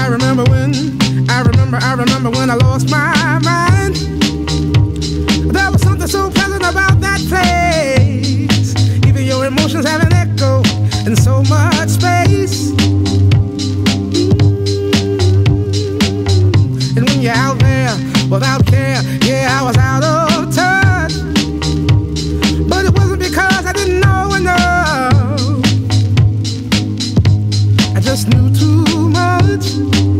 I remember when, I remember, I remember when I lost my mind. There was something so pleasant about that place. Even your emotions have an echo in so much space. And when you're out there without care, yeah, I was out of touch. But it wasn't because I didn't know enough. I just knew too much words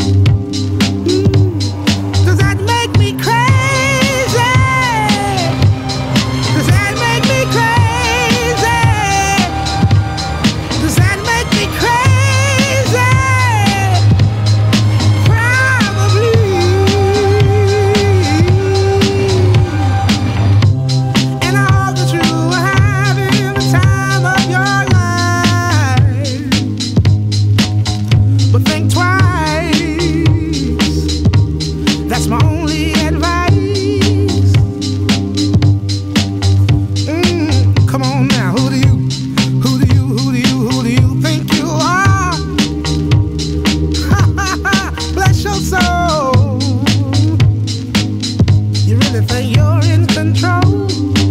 You really think you're in control?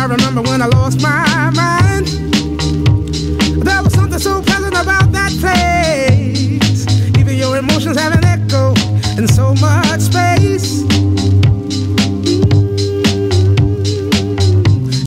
I remember when I lost my mind. There was something so pleasant about that place. Even your emotions have an echo, and so much.